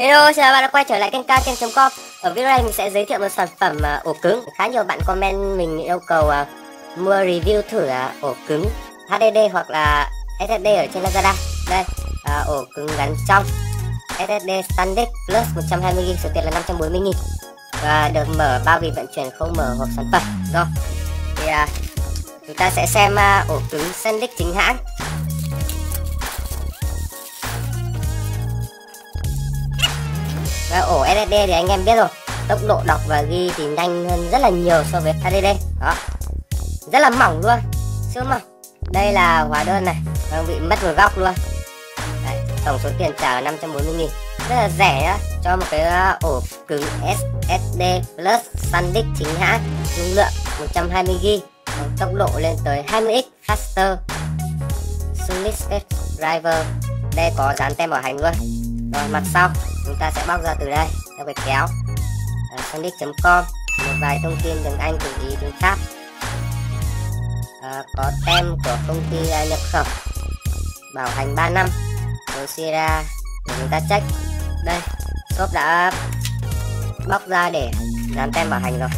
Hello, chào các bạn đã quay trở lại kênh kênh.com Ở video này mình sẽ giới thiệu một sản phẩm uh, ổ cứng. Khá nhiều bạn comment mình yêu cầu uh, mua review thử uh, ổ cứng HDD hoặc là SSD ở trên Lazada. Đây, uh, ổ cứng gắn trong SSD SanDisk Plus 120GB số tiền là 540.000 Và được mở bao bì vận chuyển không mở hộp sản phẩm Rồi, thì uh, chúng ta sẽ xem uh, ổ cứng SanDisk chính hãng. Và ổ SSD thì anh em biết rồi. Tốc độ đọc và ghi thì nhanh hơn rất là nhiều so với HDD đó. Rất là mỏng luôn. Siêu mỏng. Đây là hóa đơn này. Đang bị mất một góc luôn. Đấy, tổng số tiền trả là 540 nghìn. Rất là rẻ á. Cho một cái ờ, ổ cứng SSD Plus SanDisk chính hãng. Dung lượng 120GB tốc độ lên tới 20x faster. Solid State Driver. Đây có dán tem bảo hành luôn rồi mặt sau chúng ta sẽ bóc ra từ đây. Theo cái kéo. Sandisk.com một vài thông tin tiếng Anh từ ý tiếng Pháp. À, có tem của công ty uh, nhập khẩu. Bảo hành 3 năm. Rồi Sierra để chúng ta check. Đây shop đã bóc ra để dán tem bảo hành rồi.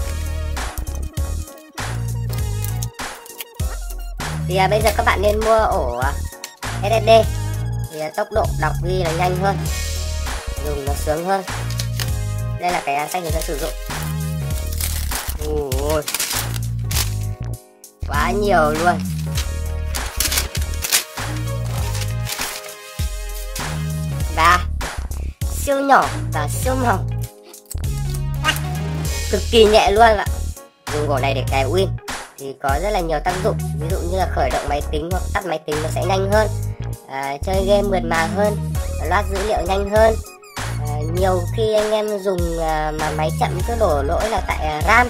Thì à, bây giờ các bạn nên mua ổ à, SSD thì tốc độ đọc ghi là nhanh hơn, dùng nó sướng hơn. Đây là cái sách hướng dẫn sử dụng. Ôi. quá nhiều luôn. Và siêu nhỏ và siêu mỏng. Cực kỳ nhẹ luôn ạ. Dùng gỗ này để cài win thì có rất là nhiều tác dụng. Ví dụ như là khởi động máy tính hoặc tắt máy tính nó sẽ nhanh hơn à, chơi game mượt mà hơn loát dữ liệu nhanh hơn. Ờ, nhiều khi anh em dùng à, mà máy chậm cứ đổ lỗi là tại à, RAM.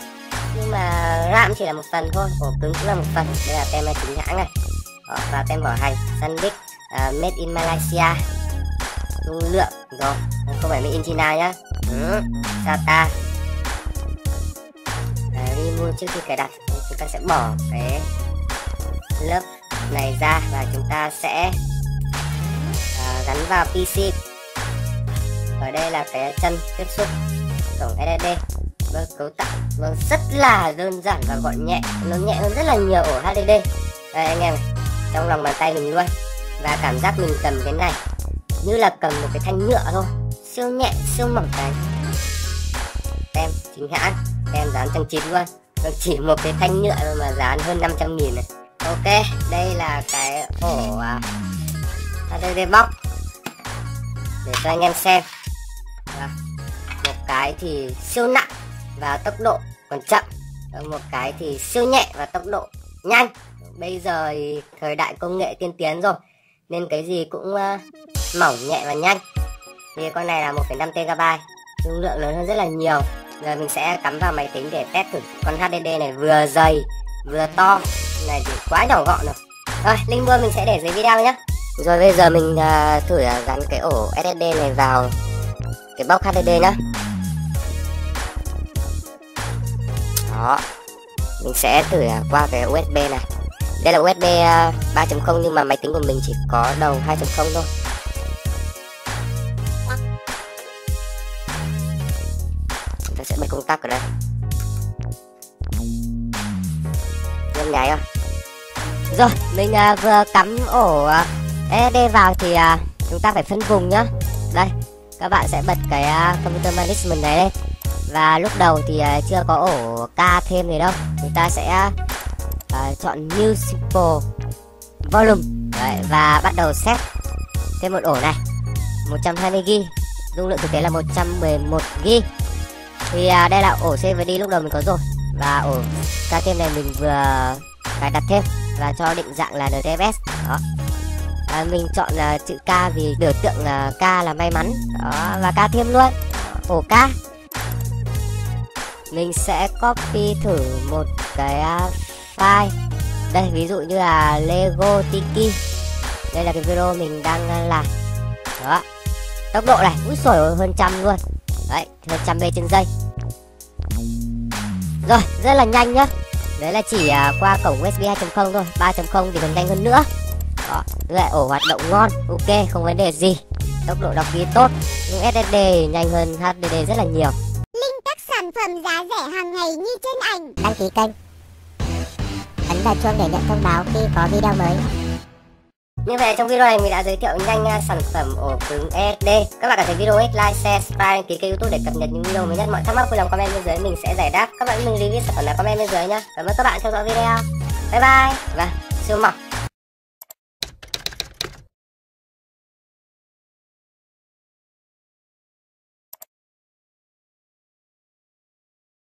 Nhưng mà RAM chỉ là một phần thôi ổ cứng cũng là một phần. Đây là tem chính hãng này. Đó, và tem bảo hành SanDisk à, Made in Malaysia. Dung lượng rồi không phải Made in China nhá. Ừ, SATA à, remove trước khi cài đặt chúng ta sẽ bỏ cái lớp này ra và chúng ta sẽ gắn vào PC ở đây là cái chân tiếp xúc cổng SSD vâng cấu tạo. Vâng rất là đơn giản và gọn nhẹ. Nó nhẹ hơn rất là nhiều ổ HDD đây, anh em trong lòng bàn tay mình luôn. Và cảm giác mình cầm cái này như là cầm một cái thanh nhựa thôi. Siêu nhẹ, siêu mỏng cái. Tem, chính hãng. Tem dán trang chín luôn. Vâng chỉ một cái thanh nhựa thôi mà dán hơn 500 nghìn này. Ok, đây là cái ổ à, HDD box để cho anh em xem. Một cái thì siêu nặng và tốc độ còn chậm. Một cái thì siêu nhẹ và tốc độ nhanh. Bây giờ thì thời đại công nghệ tiên tiến rồi nên cái gì cũng uh, mỏng nhẹ và nhanh. Thì con này là 1,5 TB dung lượng lớn hơn rất là nhiều. Giờ mình sẽ cắm vào máy tính để test thử con HDD này vừa dày vừa to. Này thì quá nhỏ gọn rồi. Rồi link mua mình sẽ để dưới video nhé rồi bây giờ mình uh, thử à, uh, gắn cái ổ SSD này vào cái box HDD nhá. Đó. Mình sẽ thử uh, qua cái USB này. Đây là USB 3.0 nhưng mà máy tính của mình chỉ có đầu 2.0 thôi. Chúng ta sẽ bật công tắc ở đây. Nhấn nháy không? Rồi mình uh, vừa cắm ổ uh, SSD vào thì uh, chúng ta phải phân vùng nhá. Đây các bạn sẽ bật cái uh, computer management này lên. Và lúc đầu thì uh, chưa có ổ ca thêm gì đâu. Chúng ta sẽ uh, chọn new simple volume. Đấy, và bắt đầu set thêm một ổ này. 120GB dung lượng thực tế là 111GB thì uh, đây là ổ CVD lúc đầu mình có rồi. Và ổ ca thêm này mình vừa cài đặt thêm và cho định dạng là NTFS đó à, mình chọn uh, chữ K vì biểu tượng uh, K là may mắn. Đó và K thêm luôn. Ổ K. Mình sẽ copy thử một cái uh, file. Đây ví dụ như là Lego Tiki. Đây là cái video mình đang uh, làm. Đó. Tốc độ này úi sổi hơn trăm luôn. Đấy hơn trăm b trên giây. Rồi rất là nhanh nhá. Đấy là chỉ uh, qua cổng USB 2.0 thôi. 3.0 thì còn nhanh hơn nữa đó lại ổ hoạt động ngon ok không vấn đề gì tốc độ đọc ghi tốt nhưng SSD nhanh hơn HDD rất là nhiều link các sản phẩm giá rẻ hàng ngày như trên ảnh đăng ký kênh ấn vào chuông để nhận thông báo khi có video mới như vậy trong video này mình đã giới thiệu nhanh uh, sản phẩm ổ cứng SSD. Các bạn cảm thấy video ích like, share, subscribe, đăng ký kênh YouTube để cập nhật những video mới nhất. Mọi thắc mắc vui lòng comment bên dưới mình sẽ giải đáp. Các bạn mình review sản phẩm nào comment bên dưới nhá. Cảm ơn các bạn theo dõi video. Bye bye và siêu mỏng.